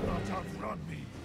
cannot outrun me.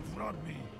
Outrun me.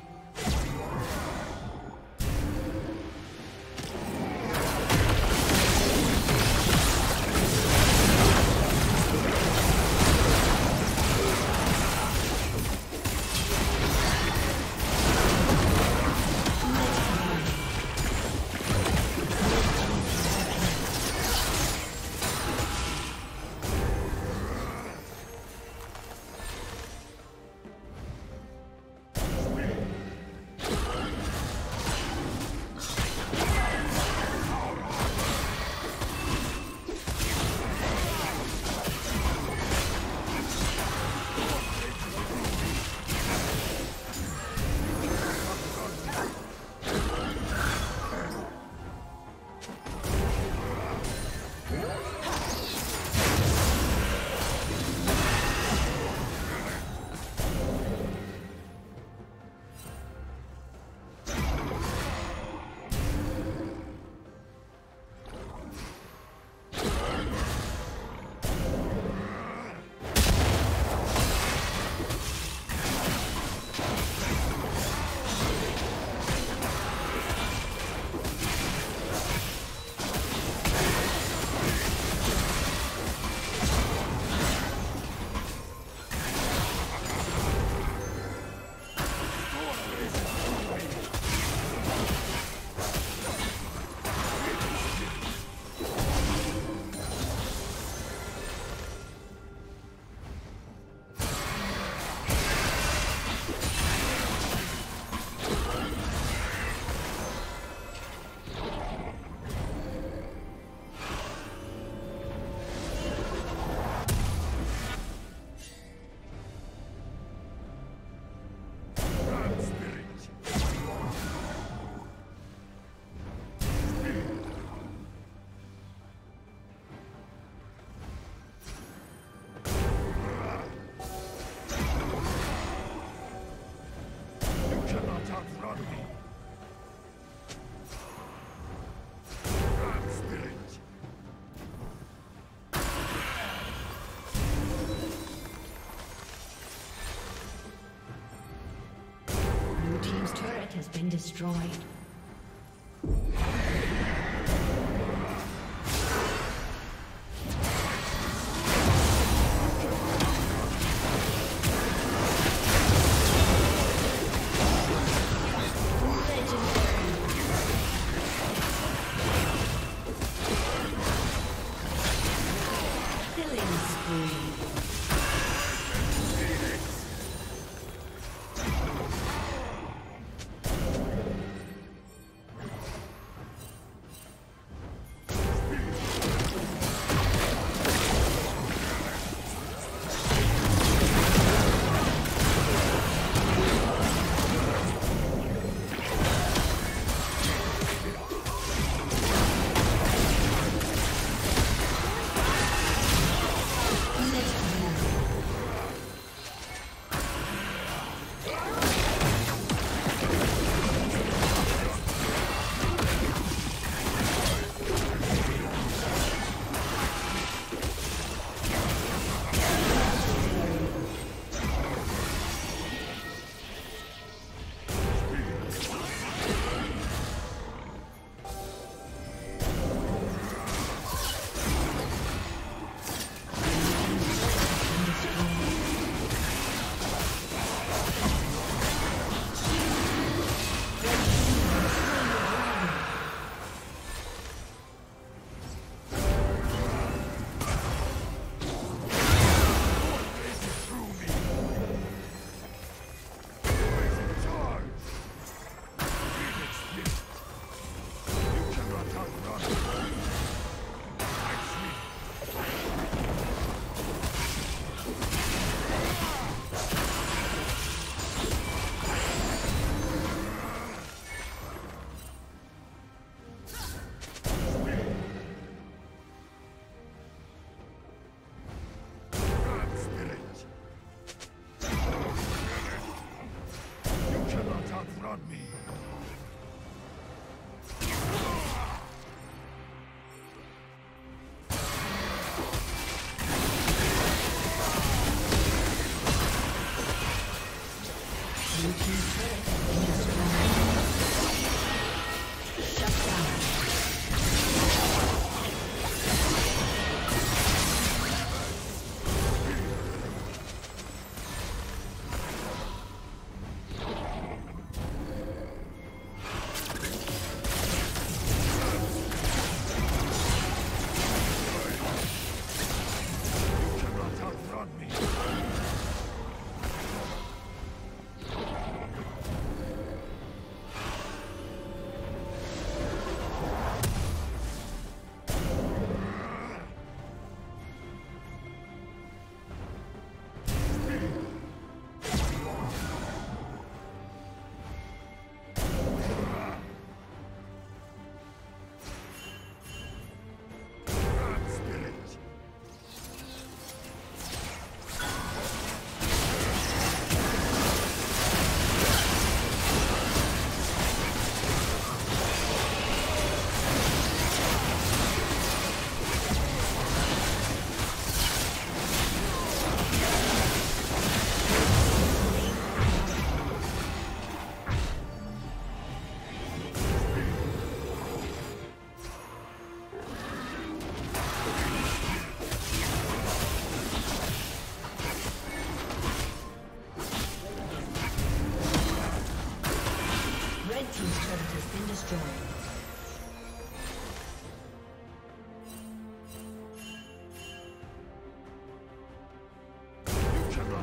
Been destroyed.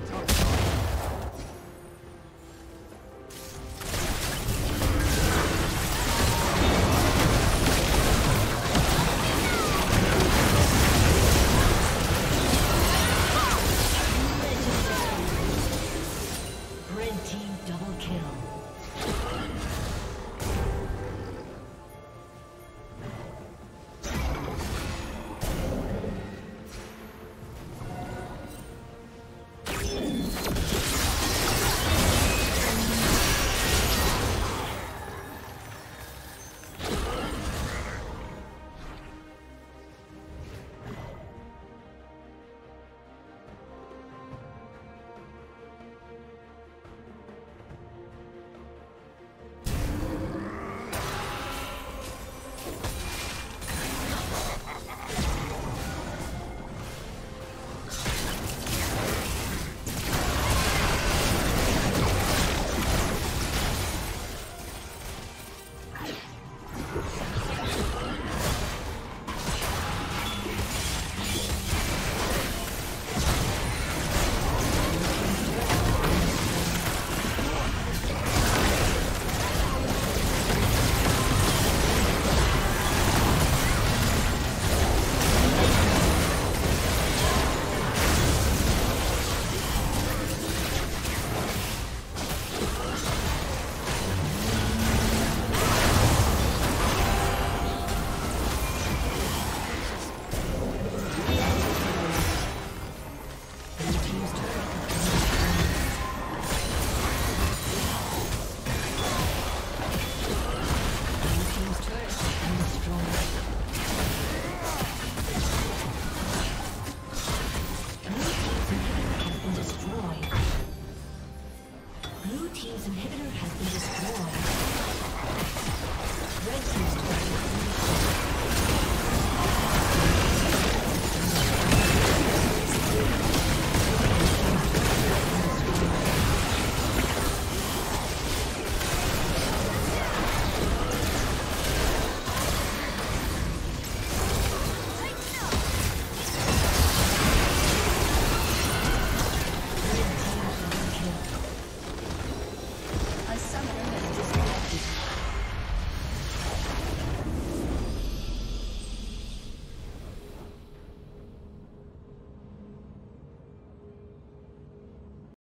Oh,